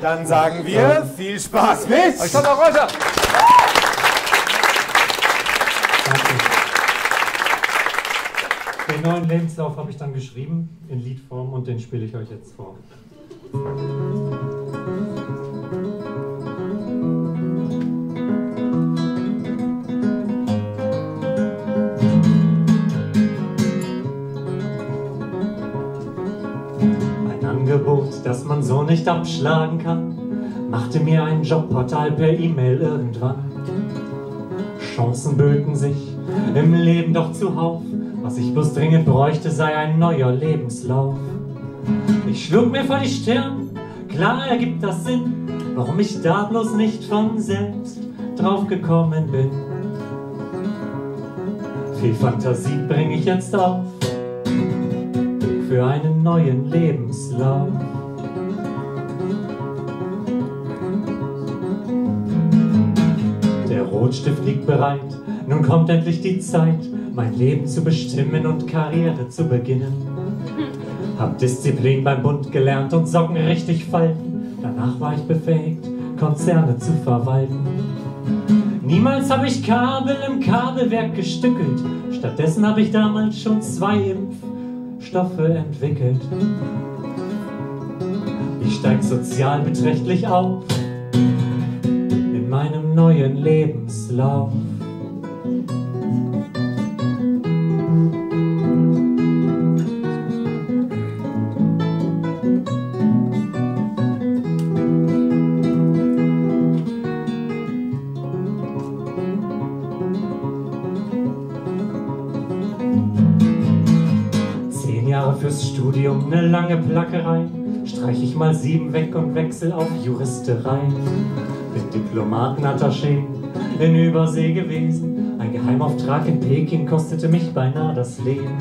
Dann sagen wir viel Spaß mit. Ich komm noch runter. Den neuen Lebenslauf habe ich dann geschrieben in Liedform und den spiele ich euch jetzt vor. Ein Angebot, das man so nicht abschlagen kann, machte mir ein Jobportal per E-Mail irgendwann. Chancen böten sich im Leben doch zuhauf. Was ich bloß dringend bräuchte, sei ein neuer Lebenslauf. Ich schlug mir vor die Stirn, klar ergibt das Sinn, warum ich da bloß nicht von selbst draufgekommen bin. Viel Fantasie bring ich jetzt auf für einen neuen Lebenslauf. Der Rotstift liegt bereit, nun kommt endlich die Zeit, mein Leben zu bestimmen und Karriere zu beginnen. Hab Disziplin beim Bund gelernt und Socken richtig falten. Danach war ich befähigt, Konzerne zu verwalten. Niemals habe ich Kabel im Kabelwerk gestückelt. Stattdessen habe ich damals schon zwei Impfstoffe entwickelt. Ich steig sozial beträchtlich auf in meinem neuen Lebenslauf. Fürs Studium, ne lange Plackerei. Streich ich mal sieben weg und wechsel auf Juristerei. Bin Diplomatenattaché in Übersee gewesen. Ein Geheimauftrag in Peking kostete mich beinahe das Leben.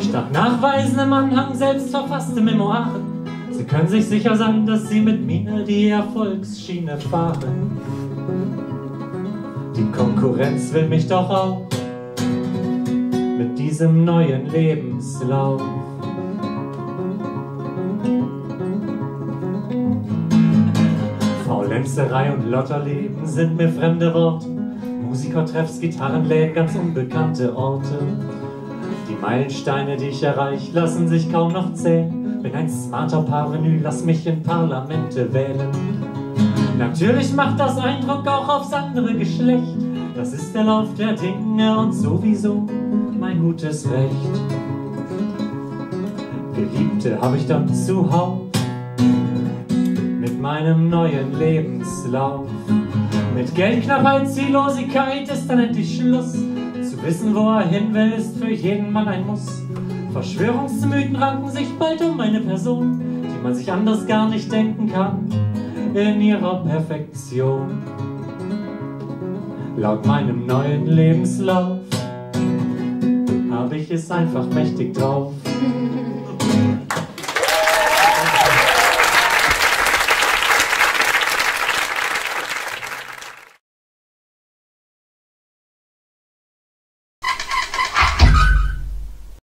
Statt Nachweisen im Anhang selbst verfasste Memoiren. Sie können sich sicher sein, dass Sie mit mir die Erfolgsschiene fahren. Die Konkurrenz will mich doch auch mit diesem neuen Lebenslauf. Faulenzerei und Lotterleben sind mir fremde Worte. Musikertreffs, Gitarrenläden, ganz unbekannte Orte. Die Meilensteine, die ich erreich, lassen sich kaum noch zählen. Bin ein smarter Parvenu, lass mich in Parlamente wählen. Natürlich macht das Eindruck auch aufs andere Geschlecht. Das ist der Lauf der Dinge und sowieso mein gutes Recht. Geliebte hab ich dann zuhauf mit meinem neuen Lebenslauf. Mit Geldknappheit, Ziellosigkeit ist dann endlich Schluss. Zu wissen, wo er hin will, ist für jeden Mann ein Muss. Verschwörungsmythen ranken sich bald um meine Person, die man sich anders gar nicht denken kann, in ihrer Perfektion. Laut meinem neuen Lebenslauf hab ich es einfach mächtig drauf.